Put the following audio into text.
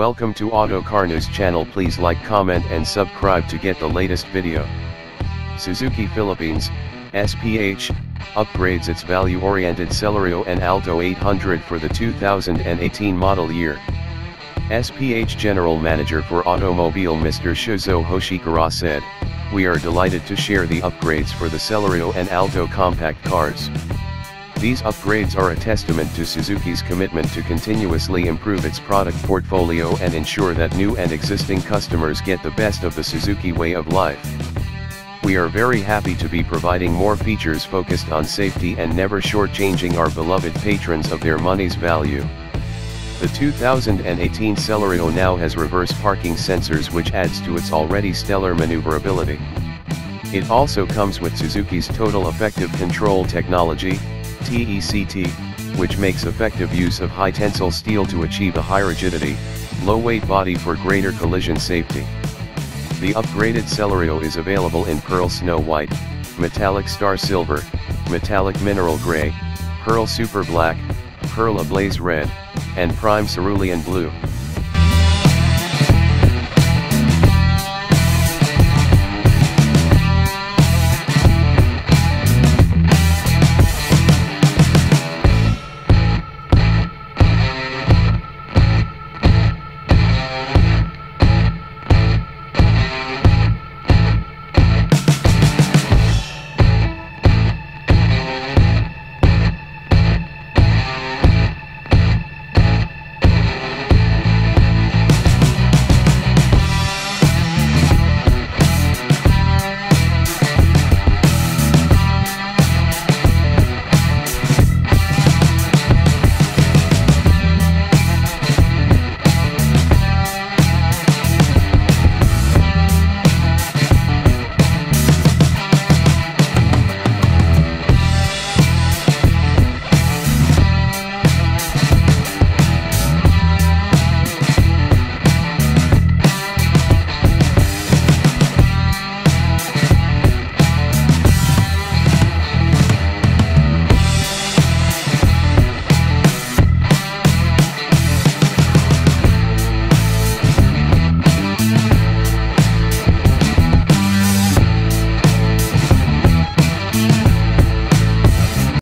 Welcome to Auto Car News channel please like comment and subscribe to get the latest video. Suzuki Philippines, SPH, upgrades its value-oriented Celerio and Alto 800 for the 2018 model year. SPH General Manager for Automobile Mr. Shuzo Hoshikura said, We are delighted to share the upgrades for the Celerio and Alto compact cars. These upgrades are a testament to Suzuki's commitment to continuously improve its product portfolio and ensure that new and existing customers get the best of the Suzuki way of life. We are very happy to be providing more features focused on safety and never shortchanging our beloved patrons of their money's value. The 2018 Celerio now has reverse parking sensors which adds to its already stellar maneuverability. It also comes with Suzuki's Total Effective Control technology, TECT, which makes effective use of high tensile steel to achieve a high rigidity, low weight body for greater collision safety. The upgraded Celerio is available in Pearl Snow White, Metallic Star Silver, Metallic Mineral Gray, Pearl Super Black, Pearl Ablaze Red, and Prime Cerulean Blue.